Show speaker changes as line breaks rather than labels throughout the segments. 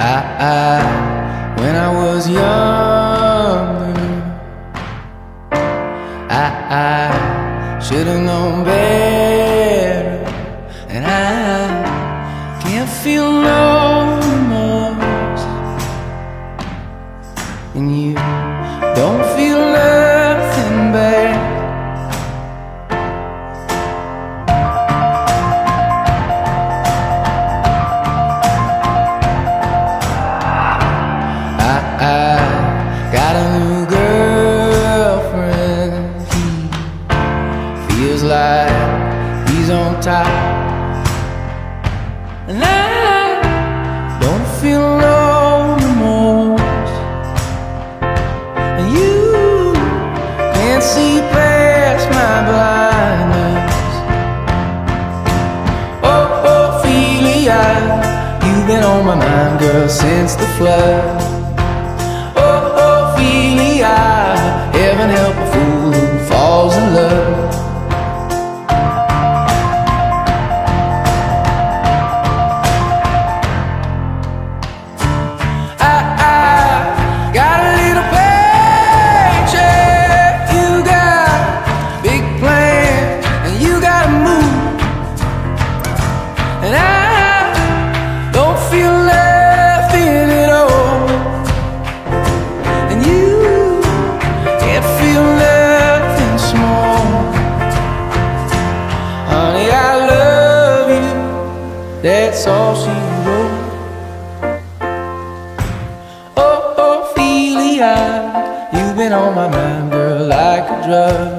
I, I, when I was younger, I, ah, I should have known better, And I don't feel no remorse. And you can't see past my blindness. Oh, oh, Ophelia, you've been on my mind, girl, since the flood. Oh, Ophelia, heaven help And I don't feel nothing at all. And you can't feel nothing small. Honey, I love you. That's all she wrote. Oh, Ophelia, you've been on my mind, girl, like a drug.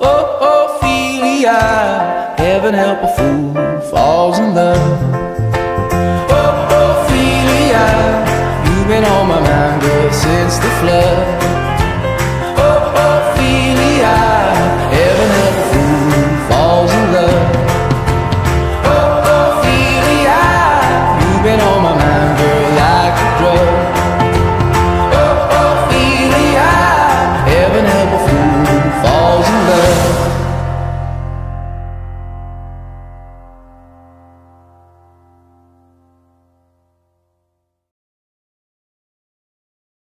Oh, Ophelia, heaven help a fool falls in love. Oh, oh, Ophelia, you've been on my mind, girl, since the flood.